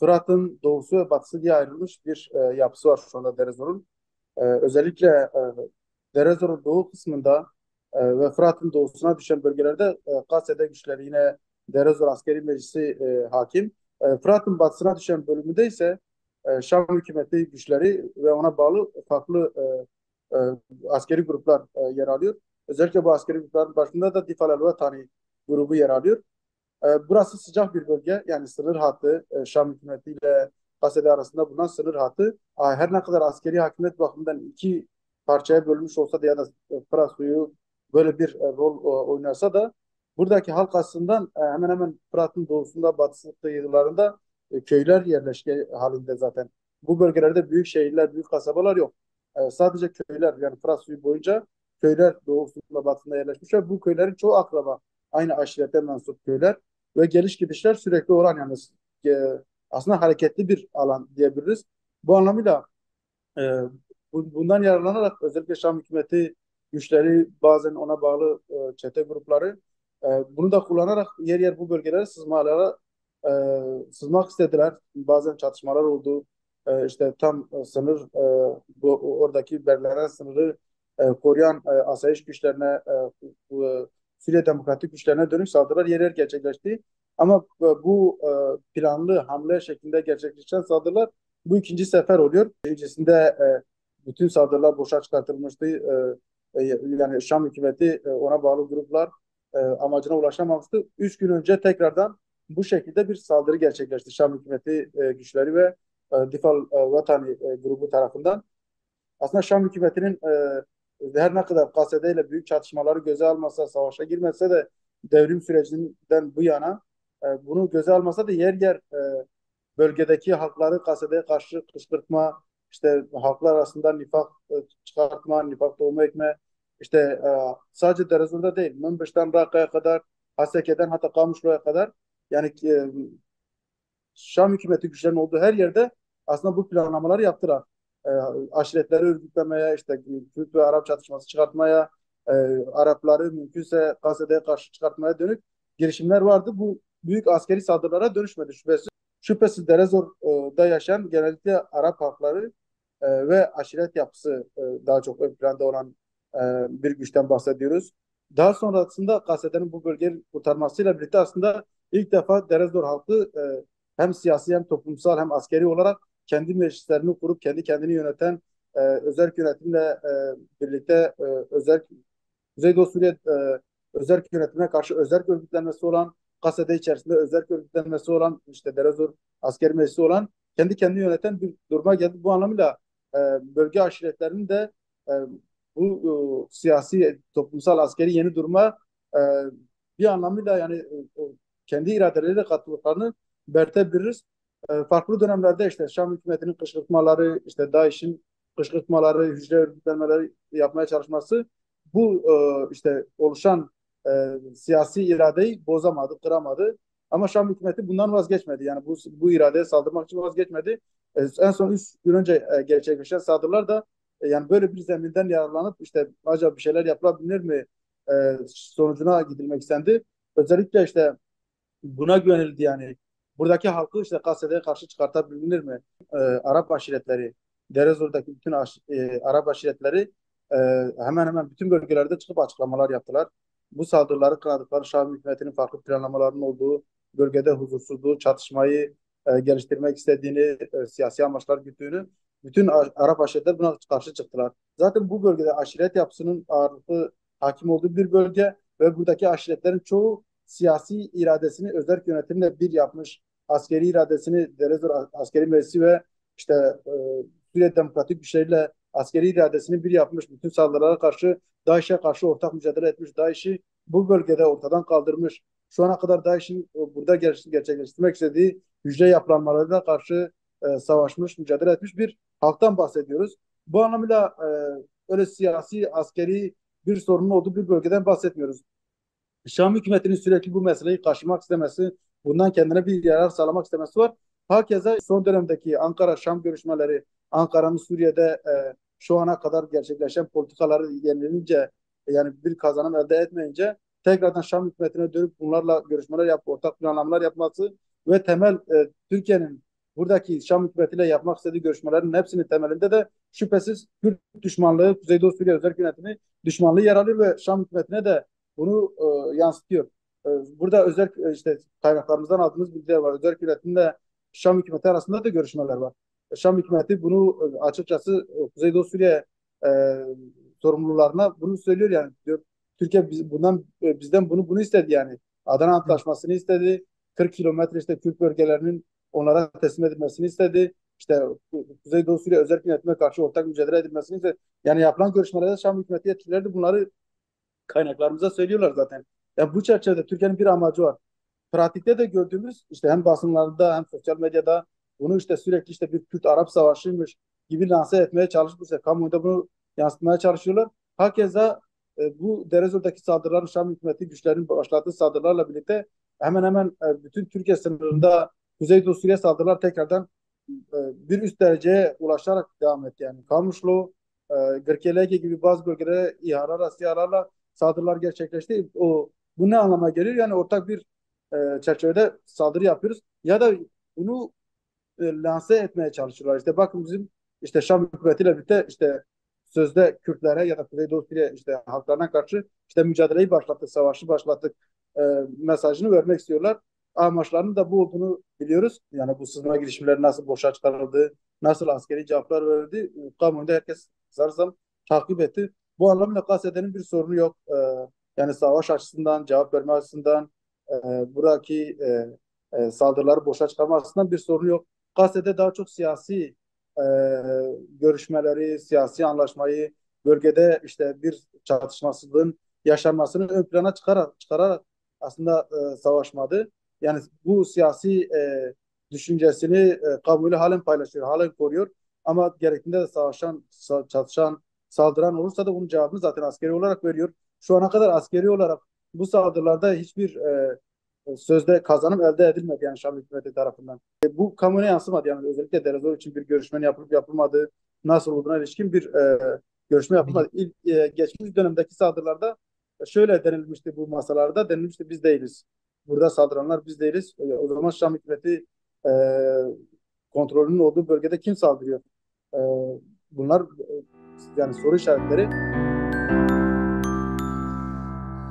Fırat'ın doğusu ve batısı diye ayrılmış bir e, yapısı var şu anda Derezor'un. E, özellikle e, Derezor'un doğu kısmında e, ve Fırat'ın doğusuna düşen bölgelerde e, Kase'de güçleri yine Derezor Askeri Meclisi e, hakim. E, Fırat'ın batısına düşen bölümünde ise e, Şam hükümeti güçleri ve ona bağlı farklı e, e, askeri gruplar e, yer alıyor. Özellikle bu askeri grupların başında da Difal el-Vatani grubu yer alıyor. E, burası sıcak bir bölge. Yani sınır hattı e, Şam hükümetiyle Kasede arasında bulunan sınır hattı. Her ne kadar askeri hakimiyet bakımından iki parçaya bölünmüş olsa da ya da e, Fırat suyu böyle bir e, rol e, oynarsa da buradaki halk aslında e, hemen hemen Fırat'ın doğusunda batısında kıyılarında e, köyler yerleşke halinde zaten. Bu bölgelerde büyük şehirler, büyük kasabalar yok. E, sadece köyler yani Fırat boyunca köyler doğusunda batısında yerleşmiş ve bu köylerin çoğu akraba. Aynı aşirete mensup köyler ve geliş gidişler sürekli olan yani e, aslında hareketli bir alan diyebiliriz. Bu anlamıyla e, bundan yararlanarak özellikle Şam hükümeti güçleri bazen ona bağlı e, çete grupları e, bunu da kullanarak yer yer bu bölgelere sızmalara e, sızmak istediler. Bazen çatışmalar oldu. E, işte tam e, sınır e, bu, oradaki belirlenen sınırı e, koruyan e, asayiş güçlerine e, bu, Suriye Demokratik güçlerine dönük saldırılar yer yer gerçekleşti. Ama e, bu e, planlı hamle şeklinde gerçekleşen saldırılar bu ikinci sefer oluyor. Öncesinde e, bütün saldırılar boşa çıkartılmıştı. Yani Şam hükümeti ona bağlı gruplar amacına ulaşamamıştı. Üç gün önce tekrardan bu şekilde bir saldırı gerçekleşti Şam hükümeti güçleri ve Difal Vatani grubu tarafından. Aslında Şam hükümetinin her ne kadar Kasede ile büyük çatışmaları göze almasa, savaşa girmese de devrim sürecinden bu yana e, bunu göze almasa da yer yer e, bölgedeki halkları kasedeye karşı kışkırtma, işte halklar arasında nifak e, çıkartma, nifak tohumu ekme, işte e, sadece Derezur'da değil, Münbiş'ten Rakka'ya kadar, Haseke'den hatta Kamuşlu'ya kadar yani e, Şam hükümeti güçlerinin olduğu her yerde aslında bu planlamaları yaptılar. E, aşiretleri örgütlemeye, işte Kürt ve Arap çatışması çıkartmaya, e, Arapları mümkünse Kasede'ye karşı çıkartmaya dönük girişimler vardı. Bu büyük askeri saldırılara dönüşmedi şüphesiz. Şüphesiz Derezor'da yaşayan genellikle Arap halkları e, ve aşiret yapısı e, daha çok ön planda olan e, bir güçten bahsediyoruz. Daha sonrasında Kasede'nin bu bölgeyi kurtarmasıyla birlikte aslında ilk defa Derezor halkı e, hem siyasi hem toplumsal hem askeri olarak kendi meclislerini kurup kendi kendini yöneten e, özel yönetimle e, birlikte e, özel Kuzeydoğu Suriye e, özel yönetimine karşı özel örgütlenmesi olan kasede içerisinde özel örgütlenmesi olan işte Derezor askeri meclisi olan kendi kendini yöneten bir duruma geldi. Bu anlamıyla e, bölge aşiretlerinin de e, bu e, siyasi, toplumsal, askeri yeni duruma e, bir anlamıyla yani e, kendi iradeleriyle katıldıklarını belirtebiliriz. E, farklı dönemlerde işte Şam hükümetinin kışkırtmaları, işte DAEŞ'in kışkırtmaları, hücre örgütlenmeleri yapmaya çalışması bu e, işte oluşan e, siyasi iradeyi bozamadı, kıramadı. Ama Şam hükümeti bundan vazgeçmedi. Yani bu, bu iradeye saldırmak için vazgeçmedi. E, en son 3 gün önce gerçekleşen saldırılar da yani böyle bir zeminden yararlanıp işte acaba bir şeyler yapılabilir mi sonucuna gidilmek istendi. Özellikle işte buna güvenildi yani. Buradaki halkı işte Kasede'ye karşı çıkartabilir mi? E, Arap aşiretleri, Derezor'daki bütün aş, e, Arap aşiretleri e, hemen hemen bütün bölgelerde çıkıp açıklamalar yaptılar bu saldırıları kınadıkları Şam hükümetinin farklı planlamalarının olduğu bölgede huzursuzluğu, çatışmayı e, geliştirmek istediğini, e, siyasi amaçlar güttüğünü bütün Arap aşiretler buna karşı çıktılar. Zaten bu bölgede aşiret yapısının ağırlıklı hakim olduğu bir bölge ve buradaki aşiretlerin çoğu siyasi iradesini özel yönetimle bir yapmış. Askeri iradesini Derezor askeri meclisi ve işte e, Suriye Demokratik Güçleriyle askeri iradesini bir yapmış. Bütün saldırılara karşı DAEŞ'e karşı ortak mücadele etmiş. DAEŞ'i bu bölgede ortadan kaldırmış. Şu ana kadar DAEŞ'in burada gerçekleştirmek istediği hücre yapılanmalarına karşı e, savaşmış, mücadele etmiş bir halktan bahsediyoruz. Bu anlamıyla e, öyle siyasi, askeri bir sorunun olduğu bir bölgeden bahsetmiyoruz. Şam hükümetinin sürekli bu meseleyi kaşımak istemesi, bundan kendine bir yarar sağlamak istemesi var. Hakeza son dönemdeki Ankara-Şam görüşmeleri, Ankara'nın Suriye'de e, şu ana kadar gerçekleşen politikaları yenilince yani bir kazanım elde etmeyince tekrardan Şam hükümetine dönüp bunlarla görüşmeler yap, ortak planlamalar yapması ve temel e, Türkiye'nin buradaki Şam hükümetiyle yapmak istediği görüşmelerin hepsinin temelinde de şüphesiz Kürt düşmanlığı, Kuzeydoğu Suriye özel yönetimi düşmanlığı yer alıyor ve Şam hükümetine de bunu e, yansıtıyor. E, burada özel e, işte kaynaklarımızdan aldığımız bilgiler var. Özel yönetimle Şam hükümeti arasında da görüşmeler var. E, Şam hükümeti bunu e, açıkçası Kuzeydoğu Suriye e, sorumlularına bunu söylüyor yani diyor Türkiye biz, bundan bizden bunu bunu istedi yani. Adana Antlaşması'nı istedi. 40 kilometre işte Kürt bölgelerinin onlara teslim edilmesini istedi. İşte Kuzeydoğu Suriye özel yönetime karşı ortak mücadele edilmesini istedi. Yani yapılan görüşmelerde Şam hükümeti yetkilileri de bunları kaynaklarımıza söylüyorlar zaten. Yani bu çerçevede Türkiye'nin bir amacı var. Pratikte de gördüğümüz işte hem basınlarda hem sosyal medyada bunu işte sürekli işte bir Kürt-Arap savaşıymış gibi lanse etmeye çalışmışlar. Kamuoyunda bunu yansıtmaya çalışıyorlar. Hakeza e, bu Derezor'daki saldırıların Şam hükümeti güçlerinin başlattığı saldırılarla birlikte hemen hemen e, bütün Türkiye sınırında Kuzeydoğu Suriye saldırılar tekrardan e, bir üst dereceye ulaşarak devam etti. Yani Kamuşlu, e, Gırkelege gibi bazı bölgelere İHA'larla, SİHA'larla saldırılar gerçekleşti. O bu ne anlama geliyor? Yani ortak bir e, çerçevede saldırı yapıyoruz. Ya da bunu e, lanse etmeye çalışıyorlar. İşte bakın bizim işte Şam hükümetiyle birlikte işte sözde Kürtlere ya da Kuzeydoğu Suriye işte halklarına karşı işte mücadeleyi başlattık, savaşı başlattık e, mesajını vermek istiyorlar. Amaçlarının da bu olduğunu biliyoruz. Yani bu sızma girişimleri nasıl boşa çıkarıldı, nasıl askeri cevaplar verildi. Kamuoyunda herkes zarsam takip etti. Bu anlamda KSD'nin bir sorunu yok. E, yani savaş açısından, cevap verme açısından, e, buradaki e, e, saldırıları boşa çıkarma açısından bir sorunu yok. KSD daha çok siyasi e, görüşmeleri, siyasi anlaşmayı, bölgede işte bir çatışmasızlığın yaşanmasını ön plana çıkararak, çıkararak aslında e, savaşmadı. Yani bu siyasi e, düşüncesini e, kabulü halen paylaşıyor, halen koruyor. Ama gerektiğinde de savaşan, çatışan, saldıran olursa da bunun cevabını zaten askeri olarak veriyor. Şu ana kadar askeri olarak bu saldırılarda hiçbir e, sözde kazanım elde edilmedi yani Şam hükümeti tarafından. E, bu kamuoya yansımadı yani özellikle Derezor için bir görüşmenin yapılıp yapılmadığı nasıl olduğuna ilişkin bir e, görüşme yapılmadı. İlk, e, geçmiş dönemdeki saldırılarda şöyle denilmişti bu masalarda denilmişti biz değiliz. Burada saldıranlar biz değiliz. E, o zaman Şam hükümeti e, kontrolünün olduğu bölgede kim saldırıyor? E, bunlar e, yani soru işaretleri.